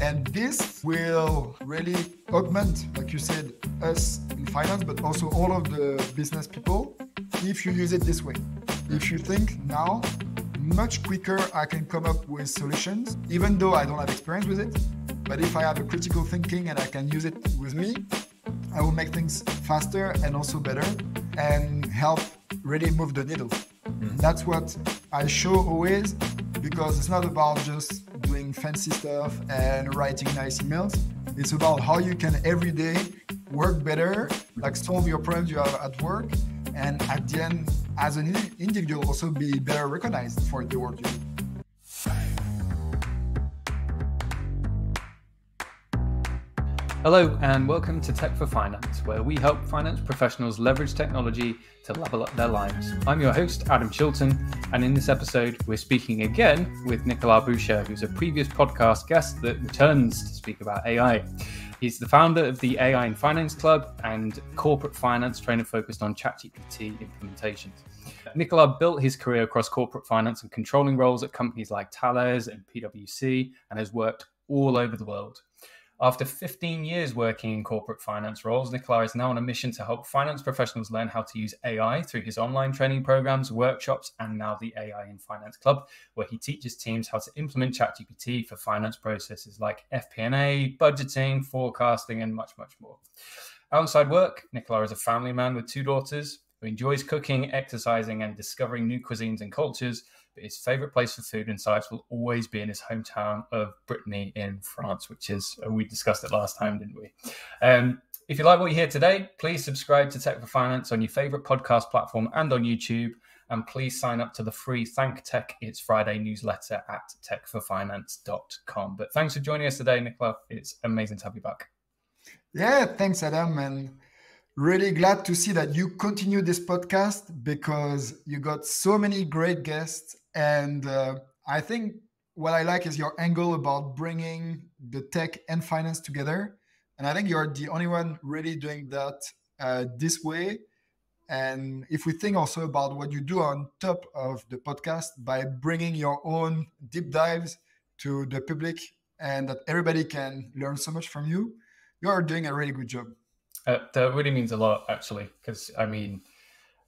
And this will really augment, like you said, us in finance, but also all of the business people if you use it this way. If you think now, much quicker I can come up with solutions, even though I don't have experience with it. But if I have a critical thinking and I can use it with me, I will make things faster and also better and help really move the needle. Mm-hmm. That's what I show always because it's not about just doing fancy stuff and writing nice emails. It's about how you can every day work better, like solve your problems you have at work, and at the end, as an individual, also be better recognized for the work you do. Hello, and welcome to Tech for Finance, where we help finance professionals leverage technology to level up their lives. I'm your host, Adam Shilton, and in this episode, we're speaking again with Nicolas Boucher, who's a previous podcast guest that returns to speak about AI. He's the founder of the AI in Finance Club and corporate finance trainer focused on ChatGPT implementations. Nicolas built his career across corporate finance and controlling roles at companies like Thales and PwC and has worked all over the world. After 15 years working in corporate finance roles, Nicolas is now on a mission to help finance professionals learn how to use AI through his online training programs, workshops, and now the AI in Finance Club, where he teaches teams how to implement ChatGPT for finance processes like FP&A, budgeting, forecasting, and much, much more. Outside work, Nicolas is a family man with two daughters who enjoys cooking, exercising, and discovering new cuisines and cultures but his favorite place for food and sights will always be in his hometown of Brittany in France, which is, uh, we discussed it last time, didn't we? Um, if you like what you hear today, please subscribe to Tech for Finance on your favorite podcast platform and on YouTube. And please sign up to the free Thank Tech It's Friday newsletter at techforfinance.com. But thanks for joining us today, Nicola. It's amazing to have you back. Yeah, thanks, Adam. And really glad to see that you continue this podcast because you got so many great guests and uh, I think what I like is your angle about bringing the tech and finance together. And I think you're the only one really doing that uh, this way. And if we think also about what you do on top of the podcast by bringing your own deep dives to the public and that everybody can learn so much from you, you are doing a really good job. Uh, that really means a lot, actually, because I mean,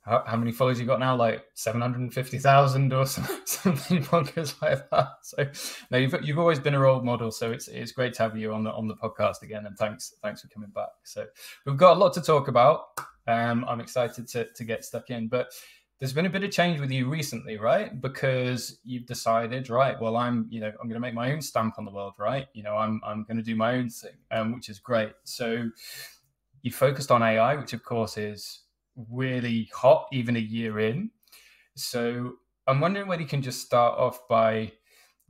how, how, many followers you got now? Like seven hundred and fifty thousand or something like that. So, no, you've you've always been a role model. So it's it's great to have you on the on the podcast again. And thanks thanks for coming back. So we've got a lot to talk about. Um, I'm excited to to get stuck in, but there's been a bit of change with you recently, right? Because you've decided, right? Well, I'm, you know, I'm going to make my own stamp on the world, right? You know, I'm, I'm going to do my own thing, um, which is great. So, you focused on AI, which of course is really hot even a year in. So I'm wondering whether you can just start off by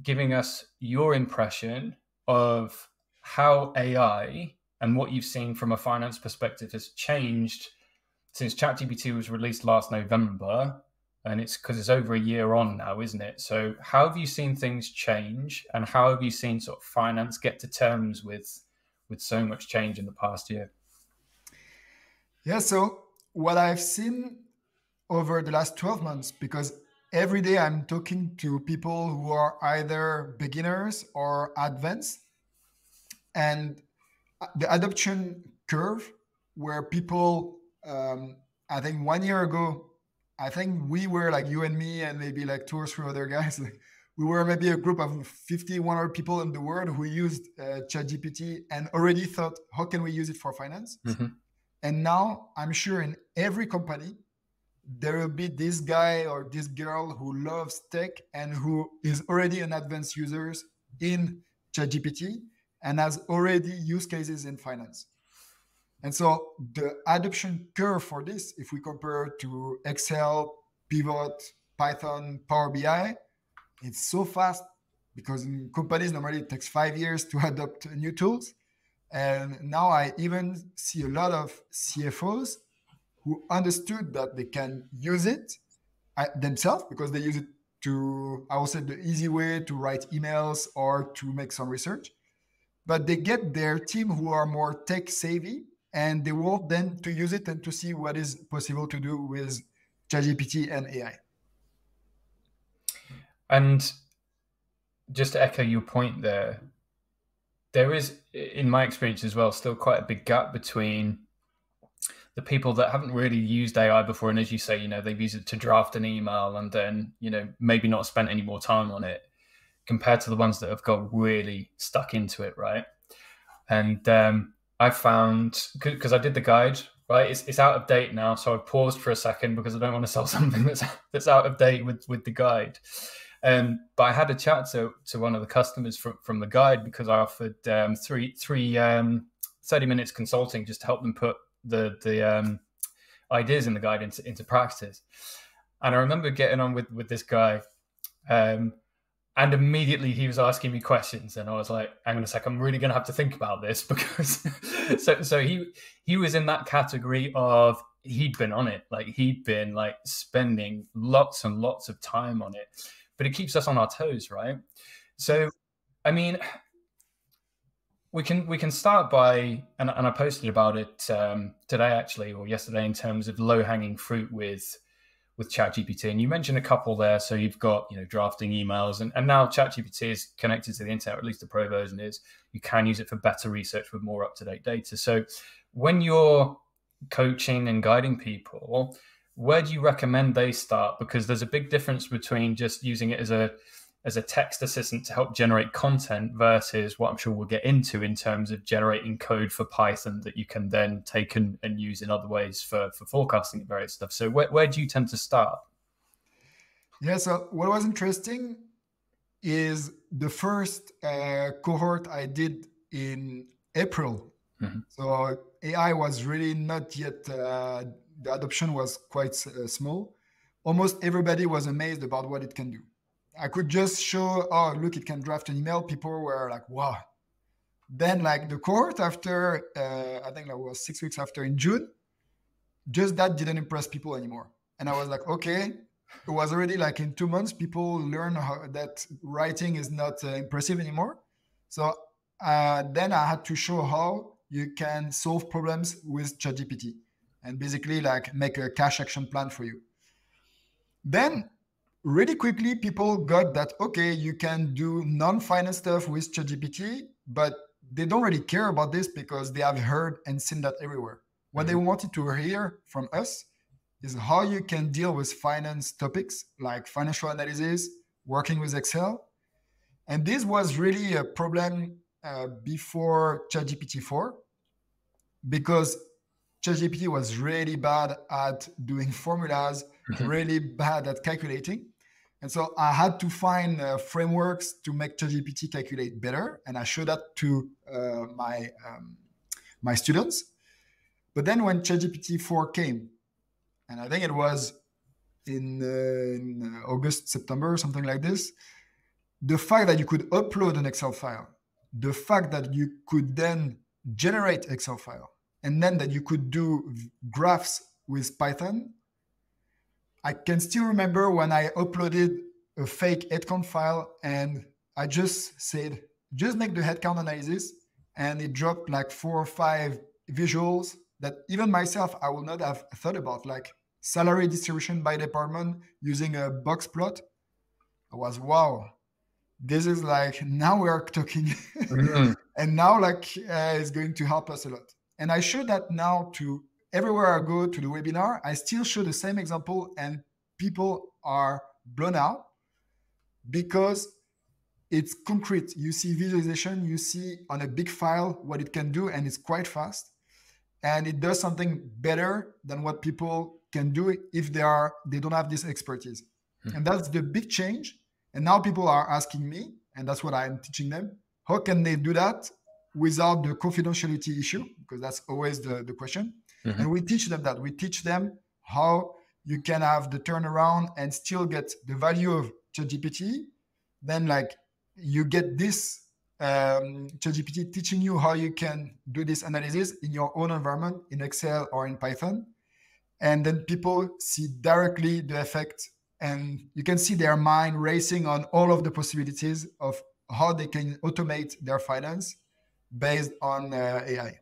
giving us your impression of how AI and what you've seen from a finance perspective has changed since ChatGPT was released last November. And it's because it's over a year on now, isn't it? So, how have you seen things change, and how have you seen sort of finance get to terms with with so much change in the past year? Yeah, so what I've seen over the last 12 months, because every day I'm talking to people who are either beginners or advanced, and the adoption curve where people, um, I think one year ago, I think we were like you and me and maybe like two or three other guys. we were maybe a group of 50, 100 people in the world who used uh, ChatGPT and already thought, how can we use it for finance? Mm-hmm. And now I'm sure in every company, there will be this guy or this girl who loves tech and who is already an advanced user in ChatGPT and has already use cases in finance. And so the adoption curve for this, if we compare to Excel, Pivot, Python, Power BI, it's so fast because in companies normally it takes five years to adopt new tools. And now I even see a lot of CFOs who understood that they can use it uh, themselves because they use it to, I would say, the easy way to write emails or to make some research. But they get their team who are more tech savvy and they want them to use it and to see what is possible to do with ChatGPT and AI. And just to echo your point there, there is, in my experience as well, still quite a big gap between the people that haven't really used AI before, and as you say, you know, they've used it to draft an email and then, you know, maybe not spent any more time on it, compared to the ones that have got really stuck into it, right? And um, I found because I did the guide, right? It's, it's out of date now, so I paused for a second because I don't want to sell something that's that's out of date with with the guide. Um, but I had a chat to, to one of the customers from, from the guide because I offered um, three three um, 30 minutes consulting just to help them put the the um, ideas in the guide into, into practice. And I remember getting on with with this guy, um, and immediately he was asking me questions, and I was like, "Hang on a sec, I'm really going to have to think about this because." so so he he was in that category of he'd been on it, like he'd been like spending lots and lots of time on it, but it keeps us on our toes, right? So, I mean, we can we can start by and, and I posted about it um, today actually or yesterday in terms of low hanging fruit with with ChatGPT and you mentioned a couple there. So you've got you know drafting emails and, and now ChatGPT is connected to the internet, or at least the pro version is. You can use it for better research with more up to date data. So when you're coaching and guiding people, where do you recommend they start? Because there's a big difference between just using it as a as a text assistant to help generate content versus what I'm sure we'll get into in terms of generating code for Python that you can then take and, and use in other ways for, for forecasting and various stuff. So where, where do you tend to start? Yeah, so what was interesting is the first uh, cohort I did in April. Mm-hmm. So AI was really not yet, uh, the adoption was quite uh, small. Almost everybody was amazed about what it can do I could just show, oh, look, it can draft an email. People were like, wow. Then, like the court after, uh, I think that was six weeks after in June, just that didn't impress people anymore. And I was like, okay, it was already like in two months, people learn how, that writing is not uh, impressive anymore. So uh, then I had to show how you can solve problems with ChatGPT and basically like make a cash action plan for you. Then really quickly people got that okay you can do non-finance stuff with ChatGPT, but they don't really care about this because they have heard and seen that everywhere. What mm-hmm. they wanted to hear from us is how you can deal with finance topics like financial analysis, working with Excel. And this was really a problem uh, before ChatGPT 4 because ChatGPT was really bad at doing formulas, mm-hmm. really bad at calculating. And so I had to find uh, frameworks to make ChatGPT calculate better, and I showed that to uh, my um, my students. But then when ChatGPT 4 came, and I think it was in, uh, in August, September, something like this, the fact that you could upload an Excel file, the fact that you could then generate Excel file, and then that you could do graphs with Python I can still remember when I uploaded a fake headcount file and I just said, just make the headcount analysis. And it dropped like four or five visuals that even myself, I would not have thought about, like salary distribution by department using a box plot. I was, wow, this is like, now we're talking. Mm-hmm. and now like uh, it's going to help us a lot. And I show that now to everywhere I go to the webinar, I still show the same example and people are blown out because it's concrete. You see visualization, you see on a big file what it can do, and it's quite fast. And it does something better than what people can do if they are they don't have this expertise. Hmm. And that's the big change. And now people are asking me, and that's what I'm teaching them. How can they do that without the confidentiality issue? Because that's always the, the question. Mm-hmm. And we teach them that. We teach them how you can have the turnaround and still get the value of ChatGPT. Then, like, you get this um, ChatGPT teaching you how you can do this analysis in your own environment in Excel or in Python. And then people see directly the effect, and you can see their mind racing on all of the possibilities of how they can automate their finance based on uh, AI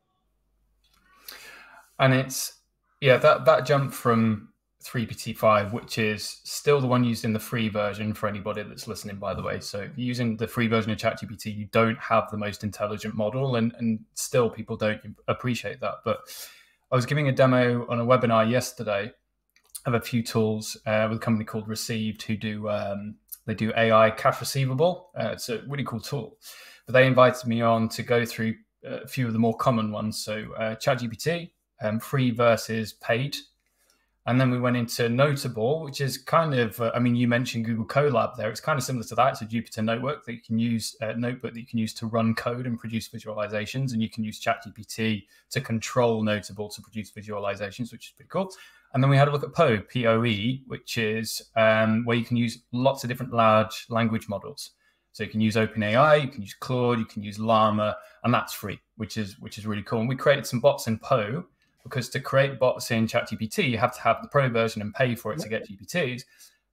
and it's yeah that that jump from 3PT5, which is still the one used in the free version for anybody that's listening, by the way. So, using the free version of ChatGPT, you don't have the most intelligent model, and, and still people don't appreciate that. But I was giving a demo on a webinar yesterday of a few tools uh, with a company called Received who do um, they do AI cash receivable. Uh, it's a really cool tool. But they invited me on to go through a few of the more common ones. So uh, ChatGPT, um, free versus paid and then we went into Noteable, which is kind of, uh, I mean, you mentioned Google Colab there. It's kind of similar to that. It's a Jupyter notebook that you can use, uh, notebook that you can use to run code and produce visualizations. And you can use ChatGPT to control Noteable to produce visualizations, which is pretty cool. And then we had a look at Poe, POE, which is um, where you can use lots of different large language models. So you can use OpenAI, you can use Claude, you can use Llama, and that's free, which is which is really cool. And we created some bots in Poe because to create bots in ChatGPT, you have to have the pro version and pay for it to get GPTs.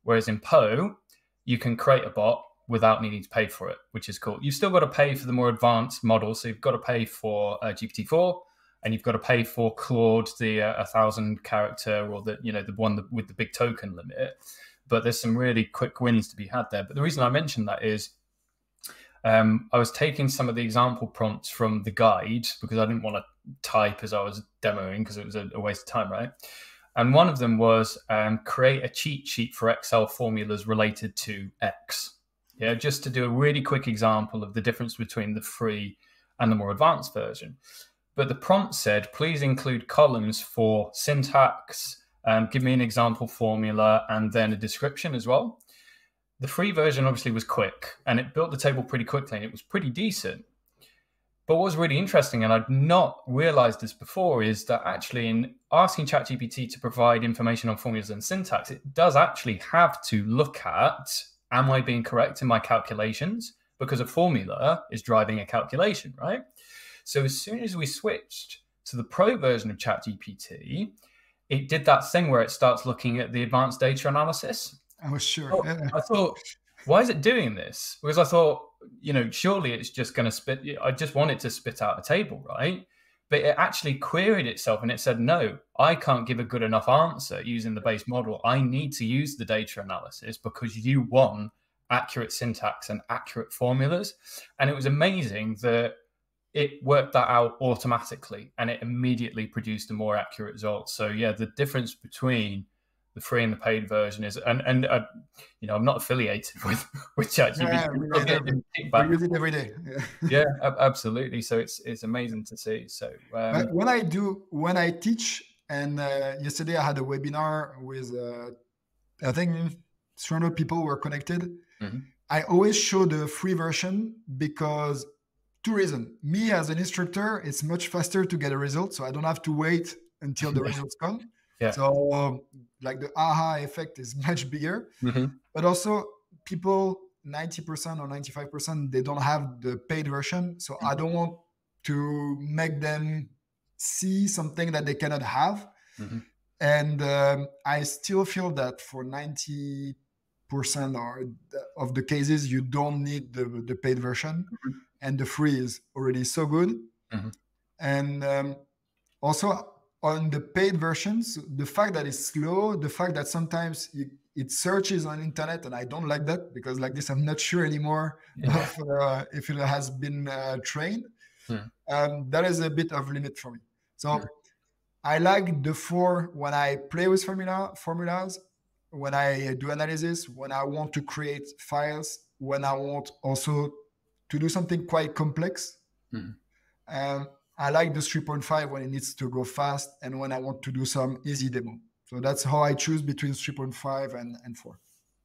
Whereas in Poe, you can create a bot without needing to pay for it, which is cool. You've still got to pay for the more advanced models. So you've got to pay for uh, GPT-4 and you've got to pay for Claude, the uh, a thousand character or the, you know, the one that, with the big token limit. But there's some really quick wins to be had there. But the reason I mentioned that is um, I was taking some of the example prompts from the guide because I didn't want to type as I was demoing because it was a, a, waste of time, right? And one of them was um, create a cheat sheet for Excel formulas related to X. Yeah, just to do a really quick example of the difference between the free and the more advanced version. But the prompt said, please include columns for syntax, um, give me an example formula, and then a description as well. The free version obviously was quick and it built the table pretty quickly and it was pretty decent. But what was really interesting, and I'd not realized this before, is that actually in asking ChatGPT to provide information on formulas and syntax, it does actually have to look at am I being correct in my calculations? Because a formula is driving a calculation, right? So as soon as we switched to the pro version of ChatGPT, it did that thing where it starts looking at the advanced data analysis. I was sure. Oh. I thought, why is it doing this? Because I thought, you know, surely it's just going to spit. I just want it to spit out a table, right? But it actually queried itself and it said, no, I can't give a good enough answer using the base model. I need to use the data analysis because you want accurate syntax and accurate formulas. And it was amazing that it worked that out automatically and it immediately produced a more accurate result. So, yeah, the difference between the free and the paid version is and and uh, you know i'm not affiliated with with ChatGPT. Yeah, use it every day. Yeah, yeah absolutely. So it's it's amazing to see. So um, when i do when i teach and uh, yesterday i had a webinar with uh, i think 300 people were connected mm-hmm. i always show the free version because two reasons. Me as an instructor it's much faster to get a result so i don't have to wait until the results come. Yeah. So um, like the aha effect is much bigger, mm-hmm. but also people 90% or 95% they don't have the paid version. So. I don't want to make them see something that they cannot have. Mm-hmm. And um, I still feel that for 90% or of the cases, you don't need the, the paid version, mm-hmm. and the free is already so good. Mm-hmm. And um, also, on the paid versions, the fact that it's slow, the fact that sometimes it, it, searches on internet, and I don't like that because like this, I'm not sure anymore yeah. of, uh, if it has been uh, trained. Hmm. Um, that is a bit of limit for me. So hmm. I like the four when I play with formula formulas, when I do analysis, when I want to create files, when I want also to do something quite complex. Hmm. Um, I like the 3.5 when it needs to go fast and when I want to do some easy demo. So that's how I choose between 3.5 and, and 4.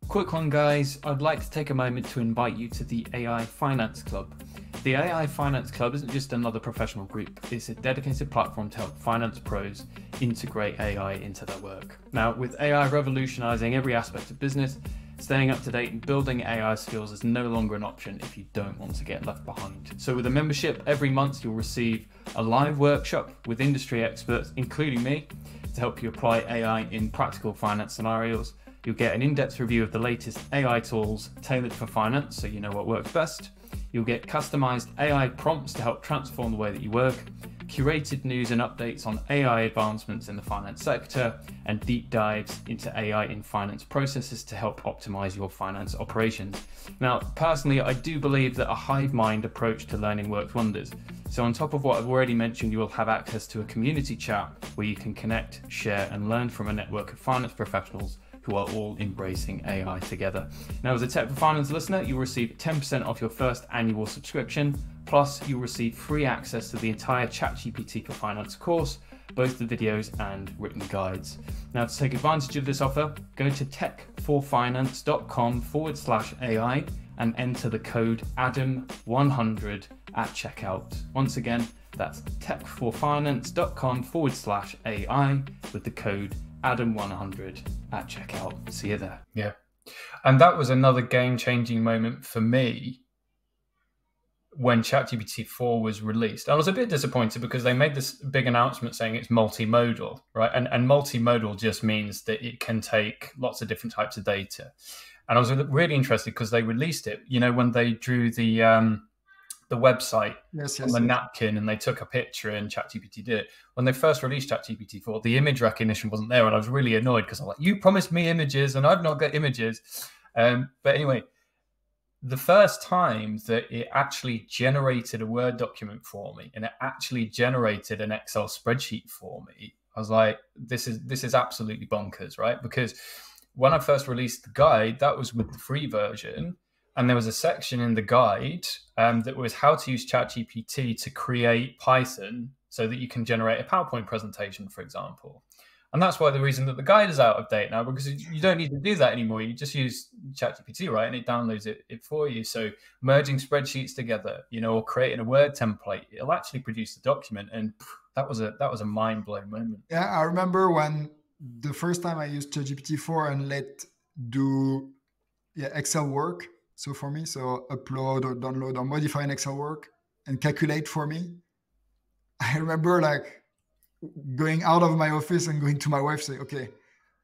Quick one, guys. I'd like to take a moment to invite you to the AI Finance Club. The AI Finance Club isn't just another professional group, it's a dedicated platform to help finance pros integrate AI into their work. Now, with AI revolutionizing every aspect of business, Staying up to date and building AI skills is no longer an option if you don't want to get left behind. So, with a membership, every month you'll receive a live workshop with industry experts, including me, to help you apply AI in practical finance scenarios. You'll get an in depth review of the latest AI tools tailored for finance so you know what works best. You'll get customized AI prompts to help transform the way that you work, curated news and updates on AI advancements in the finance sector, and deep dives into AI in finance processes to help optimize your finance operations. Now, personally, I do believe that a hive mind approach to learning works wonders. So, on top of what I've already mentioned, you will have access to a community chat where you can connect, share, and learn from a network of finance professionals who are all embracing AI together. Now, as a Tech for Finance listener, you'll receive 10% off your first annual subscription. Plus, you'll receive free access to the entire ChatGPT for Finance course, both the videos and written guides. Now, to take advantage of this offer, go to techforfinance.com forward slash AI and enter the code ADAM100 at checkout. Once again, that's techforfinance.com forward slash AI with the code Adam100 at checkout. See you there. Yeah. And that was another game changing moment for me when ChatGPT 4 was released. I was a bit disappointed because they made this big announcement saying it's multimodal, right? And, and multimodal just means that it can take lots of different types of data. And I was really interested because they released it, you know, when they drew the um, the website yes, yes, on the yes. napkin and they took a picture and ChatGPT did it. When they first released ChatGPT 4, the image recognition wasn't there. And I was really annoyed because I'm like, you promised me images and I've not got images. Um, but anyway, the first time that it actually generated a Word document for me and it actually generated an Excel spreadsheet for me, I was like, this is this is absolutely bonkers, right? Because when I first released the guide, that was with the free version and there was a section in the guide um, that was how to use ChatGPT to create Python so that you can generate a PowerPoint presentation, for example. And that's why the reason that the guide is out of date now, because you don't need to do that anymore. You just use ChatGPT, right? And it downloads it, it for you. So merging spreadsheets together, you know, or creating a Word template, it'll actually produce the document. And that was a that was a mind blowing moment. Yeah, I remember when the first time I used ChatGPT 4 and let do yeah, Excel work so for me, so upload or download or modify an Excel work and calculate for me. I remember like going out of my office and going to my wife say, okay,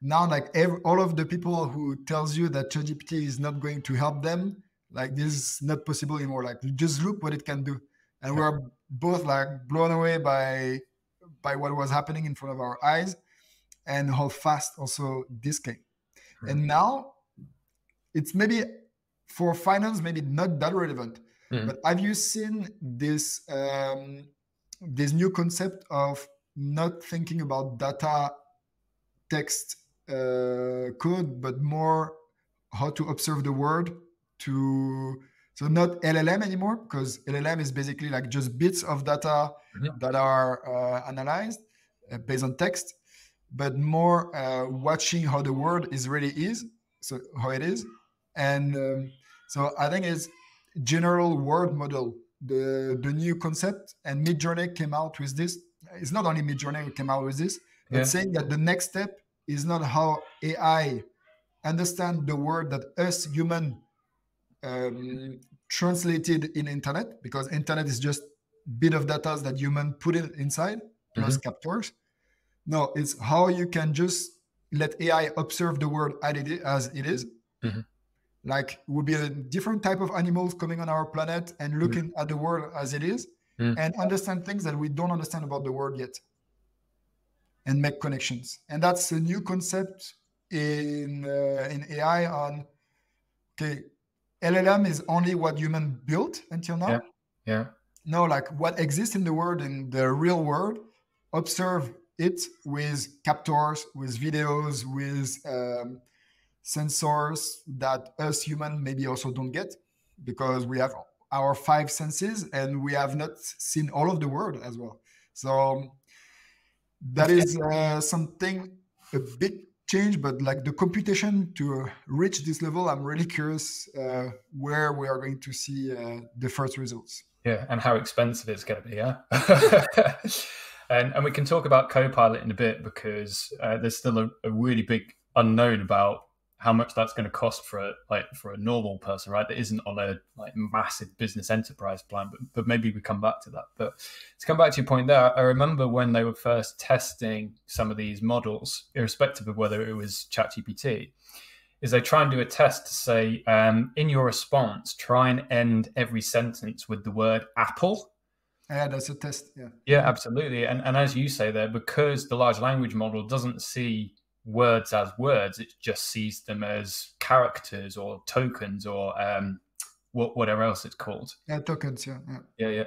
now like every, all of the people who tells you that ChatGPT is not going to help them, like this is not possible anymore. Like just look what it can do. And we're both like blown away by by what was happening in front of our eyes and how fast also this came. Right. And now it's maybe for finance maybe not that relevant mm-hmm. but have you seen this um, this new concept of not thinking about data text uh, code but more how to observe the word to so not llm anymore because llm is basically like just bits of data mm-hmm. that are uh, analyzed uh, based on text but more uh, watching how the word is really is so how it is and um, so I think it's general word model, the the new concept, and Midjourney came out with this. It's not only Midjourney who came out with this, but yeah. saying that the next step is not how AI understand the word that us human um, translated in internet, because internet is just bit of data that human put it inside plus mm-hmm. captors. No, it's how you can just let AI observe the word as it is. Mm-hmm like would be a different type of animals coming on our planet and mm. looking mm. at the world as it is mm. and understand things that we don't understand about the world yet and make connections and that's a new concept in uh, in ai on okay llm is only what human built until now yeah, yeah. no like what exists in the world in the real world observe it with captors with videos with um, sensors that us human maybe also don't get because we have our five senses and we have not seen all of the world as well. So that is uh, something a big change, but like the computation to reach this level, I'm really curious uh, where we are going to see uh, the first results. Yeah, and how expensive it's going to be. Yeah. and, and we can talk about Copilot in a bit because uh, there's still a, a really big unknown about how much that's going to cost for a like for a normal person, right? That isn't on a like massive business enterprise plan. But but maybe we come back to that. But to come back to your point there, I remember when they were first testing some of these models, irrespective of whether it was ChatGPT, is they try and do a test to say um, in your response, try and end every sentence with the word apple. Yeah, that's a test. Yeah. Yeah, absolutely. And and as you say there, because the large language model doesn't see words as words, it just sees them as characters or tokens or um, whatever else it's called. Yeah, tokens. Yeah, yeah, yeah.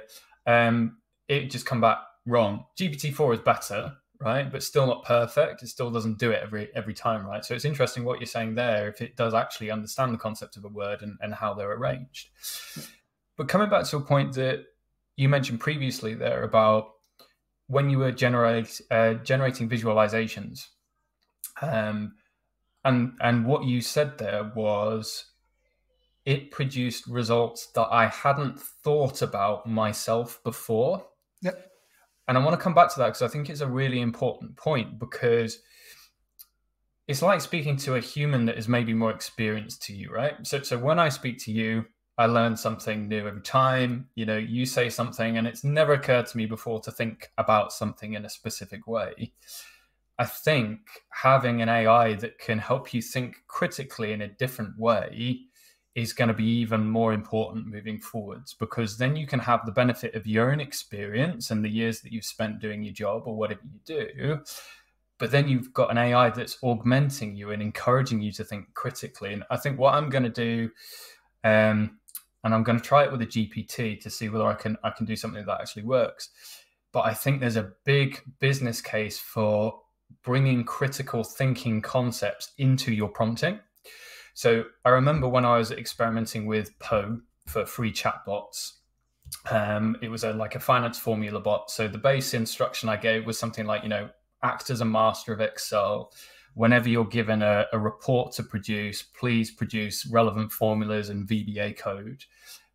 yeah. Um, it just come back wrong. GPT four is better, right? But still not perfect. It still doesn't do it every every time, right? So it's interesting what you're saying there. If it does actually understand the concept of a word and, and how they're arranged. But coming back to a point that you mentioned previously there about when you were generate uh, generating visualizations, um, and and what you said there was it produced results that I hadn't thought about myself before. Yep. And I want to come back to that because I think it's a really important point because it's like speaking to a human that is maybe more experienced to you, right? So, so when I speak to you, I learn something new every time. You know, you say something, and it's never occurred to me before to think about something in a specific way. I think having an AI that can help you think critically in a different way is going to be even more important moving forwards because then you can have the benefit of your own experience and the years that you've spent doing your job or whatever you do. But then you've got an AI that's augmenting you and encouraging you to think critically. And I think what I'm going to do, um, and I'm going to try it with a GPT to see whether I can I can do something that actually works. But I think there's a big business case for bringing critical thinking concepts into your prompting. So I remember when I was experimenting with Poe for free chatbots. Um, it was a like a finance formula bot. So the base instruction I gave was something like, you know, act as a master of Excel. Whenever you're given a, a report to produce, please produce relevant formulas and VBA code.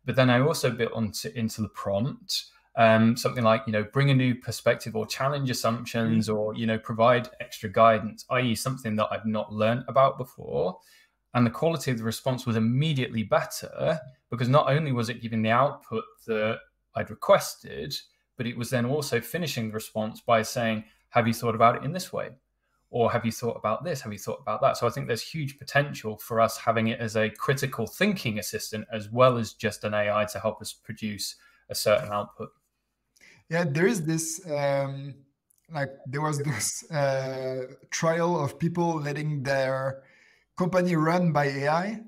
But then I also built onto into the prompt um, something like you know bring a new perspective or challenge assumptions mm-hmm. or you know provide extra guidance i.e something that i've not learned about before and the quality of the response was immediately better because not only was it giving the output that I'd requested, but it was then also finishing the response by saying, Have you thought about it in this way? Or have you thought about this? Have you thought about that? So I think there's huge potential for us having it as a critical thinking assistant as well as just an AI to help us produce a certain output. Yeah, there is this. Um, like there was this uh, trial of people letting their company run by AI.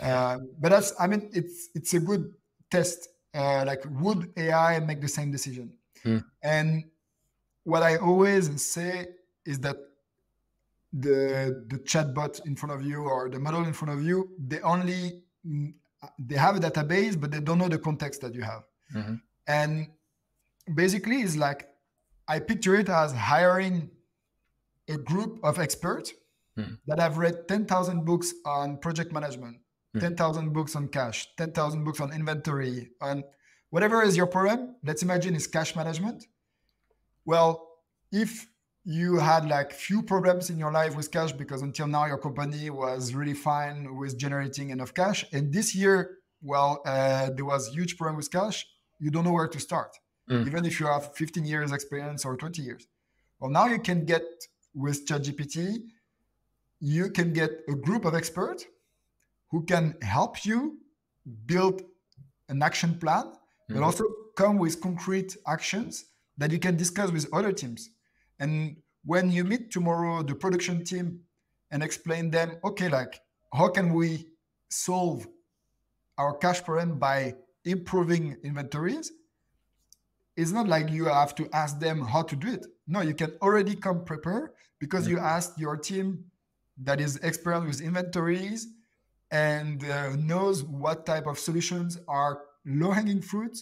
Uh, but that's, I mean, it's it's a good test. Uh, like, would AI make the same decision? Mm. And what I always say is that the the chatbot in front of you or the model in front of you, they only they have a database, but they don't know the context that you have. Mm-hmm. And basically, it's like I picture it as hiring a group of experts mm. that have read 10,000 books on project management, mm. 10,000 books on cash, 10,000 books on inventory, on whatever is your problem. Let's imagine is cash management. Well, if you had like few problems in your life with cash because until now your company was really fine with generating enough cash and this year well uh, there was huge problem with cash you don't know where to start mm. even if you have 15 years experience or 20 years well now you can get with ChatGPT you can get a group of experts who can help you build an action plan, but mm-hmm. also come with concrete actions that you can discuss with other teams. And when you meet tomorrow the production team and explain them, okay, like how can we solve our cash problem by improving inventories? It's not like you have to ask them how to do it. No, you can already come prepared because you asked your team that is experienced with inventories and uh, knows what type of solutions are low hanging fruit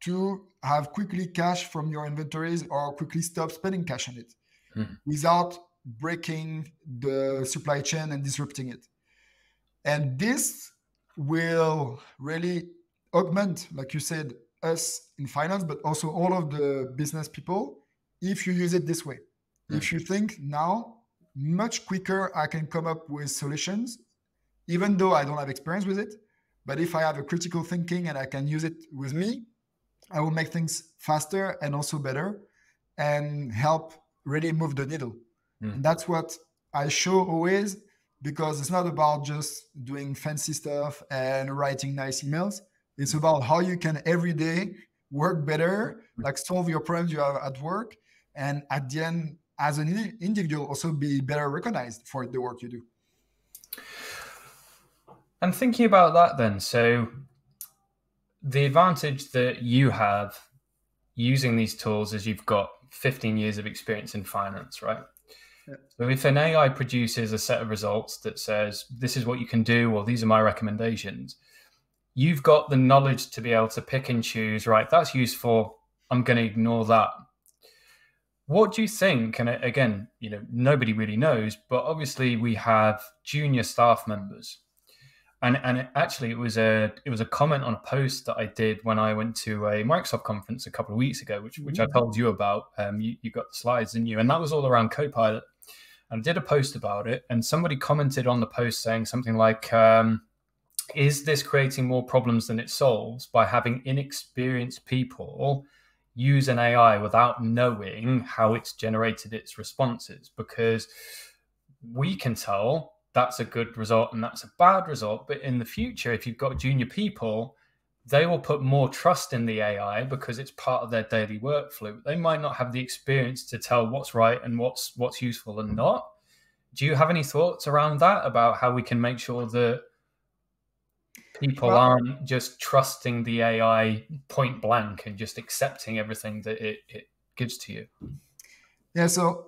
to have quickly cash from your inventories or quickly stop spending cash on it mm-hmm. without breaking the supply chain and disrupting it. And this will really augment, like you said, us in finance, but also all of the business people if you use it this way. Mm-hmm. If you think now much quicker I can come up with solutions, even though I don't have experience with it. But if I have a critical thinking and I can use it with me, I will make things faster and also better and help really move the needle. Mm. And that's what I show always because it's not about just doing fancy stuff and writing nice emails. It's about how you can every day work better, like solve your problems you have at work, and at the end, as an individual, also be better recognized for the work you do. And thinking about that, then, so the advantage that you have using these tools is you've got 15 years of experience in finance, right? Yeah. So if an AI produces a set of results that says this is what you can do, or these are my recommendations, you've got the knowledge to be able to pick and choose, right? That's useful. I'm going to ignore that. What do you think? And again, you know, nobody really knows, but obviously we have junior staff members and and actually it was a it was a comment on a post that I did when I went to a Microsoft conference a couple of weeks ago, which which I mm. told you about. Um, you, you got the slides, didn't you? And that was all around Copilot. And I did a post about it, and somebody commented on the post saying something like, um, "Is this creating more problems than it solves by having inexperienced people?" use an AI without knowing how it's generated its responses because we can tell that's a good result and that's a bad result. But in the future, if you've got junior people, they will put more trust in the AI because it's part of their daily workflow. They might not have the experience to tell what's right and what's what's useful and not. Do you have any thoughts around that about how we can make sure that people well, aren't just trusting the AI point blank and just accepting everything that it, it gives to you? Yeah, so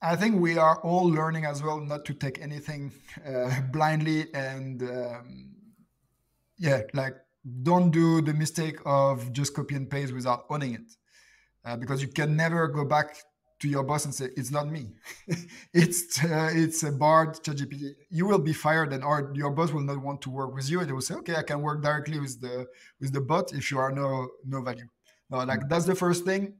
I think we are all learning as well not to take anything uh, blindly and um, yeah, like don't do the mistake of just copy and paste without owning it, uh, because you can never go back to your boss and say it's not me, it's uh, it's a Bard ChatGPT. You will be fired, and or your boss will not want to work with you, and they will say, okay, I can work directly with the with the bot if you are no no value. No, like mm. that's the first thing,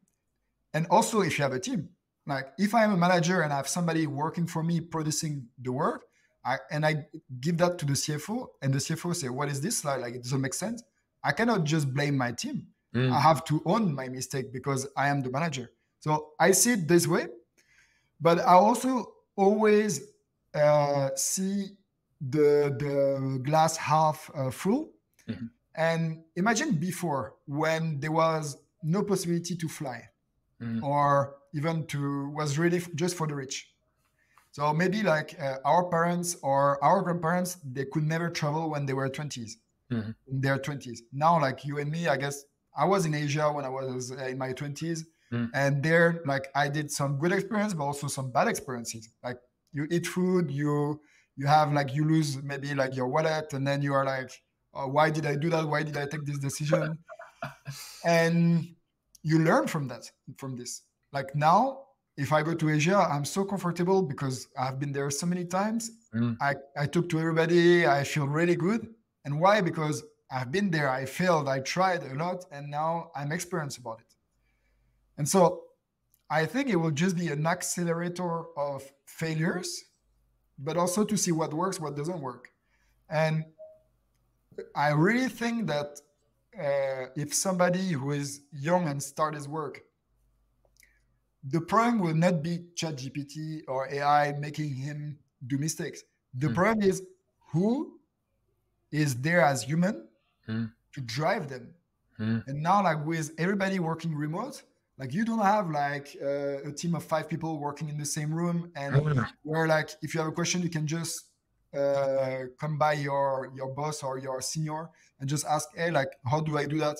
and also if you have a team like if I am a manager and I have somebody working for me producing the work, I, and I give that to the CFO, and the CFO say, "What is this like? Like it doesn't make sense." I cannot just blame my team. Mm. I have to own my mistake because I am the manager. So I see it this way, but I also always uh, see the the glass half uh, full. Mm-hmm. And imagine before when there was no possibility to fly, mm. or even to was really just for the rich. So maybe like uh, our parents or our grandparents, they could never travel when they were 20s, mm-hmm. in their 20s. Now, like you and me, I guess I was in Asia when I was uh, in my 20s. Mm. And there, like I did some good experience, but also some bad experiences. Like you eat food, you you have like you lose maybe like your wallet, and then you are like, oh, why did I do that? Why did I take this decision? and you learn from that, from this. Like now, if I go to Asia, I'm so comfortable because I've been there so many times. Mm. I, I talk to everybody. I feel really good. And why? Because I've been there. I failed. I tried a lot. And now I'm experienced about it. And so I think it will just be an accelerator of failures, but also to see what works, what doesn't work. And I really think that uh, if somebody who is young and start his work the problem will not be ChatGPT or AI making him do mistakes. The mm. problem is who is there as human mm. to drive them. Mm. And now, like with everybody working remote, like you don't have like uh, a team of five people working in the same room, and oh, where like if you have a question, you can just uh, come by your your boss or your senior and just ask, hey, like how do I do that?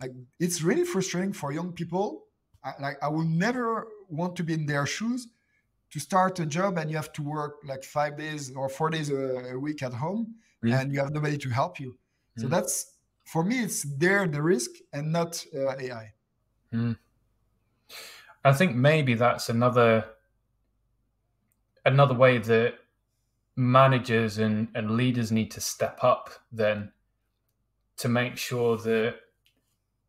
Like it's really frustrating for young people I, like I will never want to be in their shoes to start a job and you have to work like five days or four days a, a week at home mm. and you have nobody to help you. Mm. So that's for me, it's there the risk and not uh, AI. Mm. I think maybe that's another another way that managers and, and leaders need to step up then to make sure that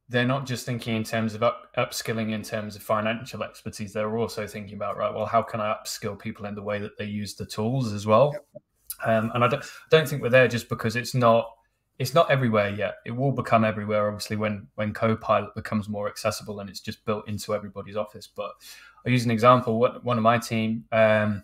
they're not just thinking in terms of up, upskilling in terms of financial expertise they're also thinking about right well how can i upskill people in the way that they use the tools as well yep. um, and I don't, don't think we're there just because it's not it's not everywhere yet it will become everywhere obviously when when copilot becomes more accessible and it's just built into everybody's office but i use an example one of my team um,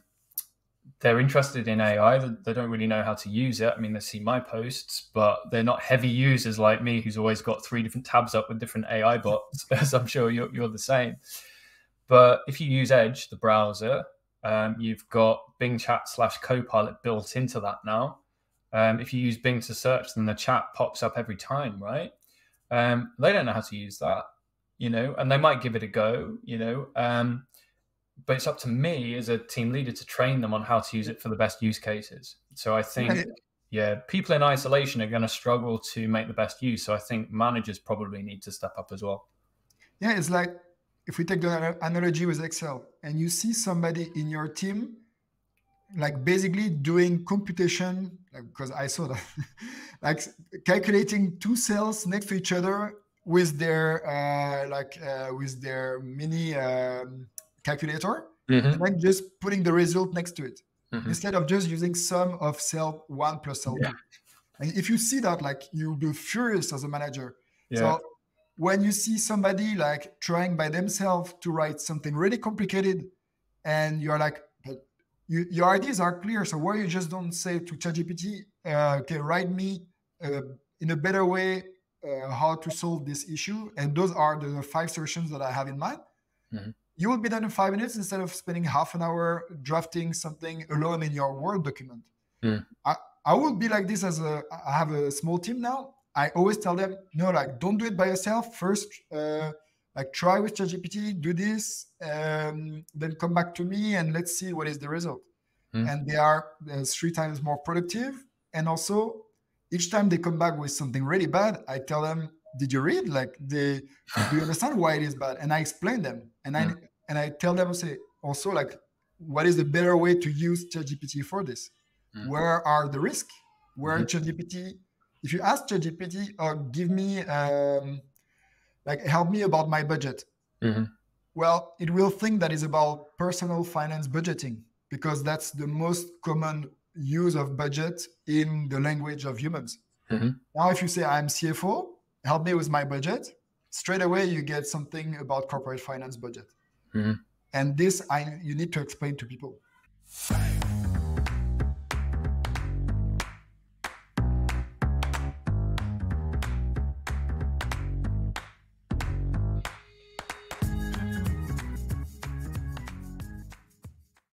they're interested in AI. They don't really know how to use it. I mean, they see my posts, but they're not heavy users like me, who's always got three different tabs up with different AI bots, as I'm sure you're, you're the same. But if you use Edge, the browser, um, you've got Bing Chat slash Copilot built into that now. Um, if you use Bing to search, then the chat pops up every time, right? Um, they don't know how to use that, you know, and they might give it a go, you know. Um, but it's up to me as a team leader to train them on how to use it for the best use cases. So I think, yeah, people in isolation are going to struggle to make the best use. So I think managers probably need to step up as well. Yeah, it's like if we take the analogy with Excel and you see somebody in your team like basically doing computation like, because i saw that like calculating two cells next to each other with their uh, like uh, with their mini um, calculator mm-hmm. and then just putting the result next to it mm-hmm. instead of just using sum of cell one plus cell yeah. two. And if you see that, like you'll be furious as a manager. Yeah. So when you see somebody like trying by themselves to write something really complicated, and you're like, you, your ideas are clear. So why you just don't say to ChatGPT, uh, okay, write me uh, in a better way uh, how to solve this issue, and those are the five solutions that I have in mind. Mm-hmm you will be done in five minutes instead of spending half an hour drafting something alone in your Word document. Mm. I, I will be like this as a, I have a small team now. I always tell them, no, like, don't do it by yourself. First, uh, like, try with ChatGPT, do this, um, then come back to me and let's see what is the result. Mm. And they are uh, three times more productive. And also, each time they come back with something really bad, I tell them, did you read? Like, they, do you understand why it is bad? And I explain them and I and I tell them say also like what is the better way to use ChatGPT for this? Mm. Where are the risks? Where mm-hmm. ChatGPT, if you ask ChatGPT or uh, give me um, like help me about my budget, mm-hmm. well, it will think that is about personal finance budgeting because that's the most common use of budget in the language of humans. Mm-hmm. Now, if you say I'm CFO, help me with my budget, straight away you get something about corporate finance budget. Mm-hmm. And this I you need to explain to people.